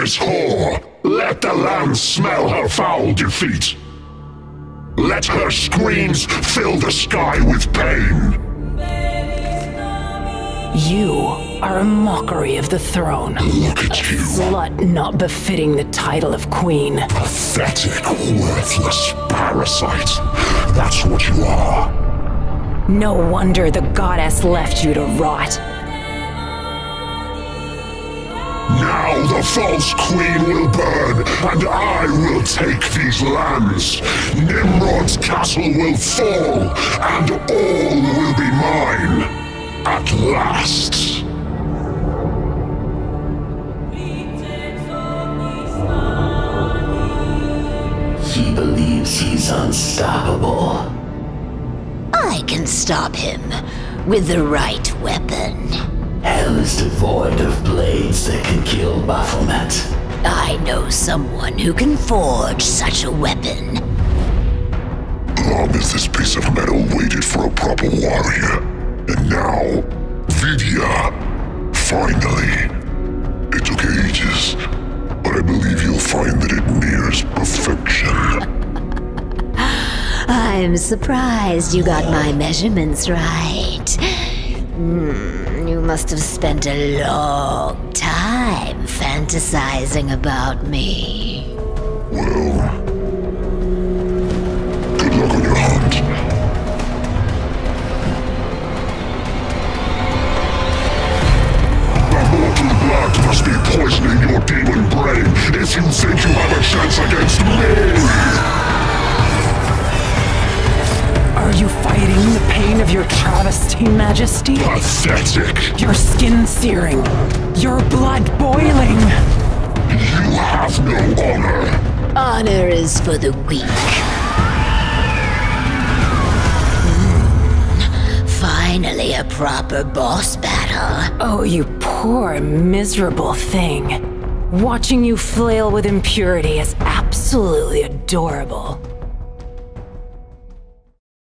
this whore! Let the land smell her foul defeat! Let her screams fill the sky with pain! You are a mockery of the throne. Look at you! Slut not befitting the title of queen. Pathetic, worthless parasite! That's what you are! No wonder the goddess left you to rot. Now the false queen will burn, and I will take these lands. Nimrod's castle will fall, and all will be mine. At last. He believes he's unstoppable. I can stop him with the right weapon. Hell is devoid of blades that can kill Baphomet. I know someone who can forge such a weapon. Long as this piece of metal waited for a proper warrior. And now, Vedhra. Finally. It took ages, but I believe you'll find that it nears perfection. I'm surprised you got my measurements right. Hmm, you must have spent a long time fantasizing about me. Well, good luck on your hunt. The mortal blood must be poisoning your demon brain if you think you have a chance against me! Are you fighting the pain of your travesty, Majesty? Pathetic! Your skin searing. Your blood boiling. You have no honor! Honor is for the weak. Hmm, Finally, a proper boss battle. Oh, you poor, miserable thing. Watching you flail with impurity is absolutely adorable.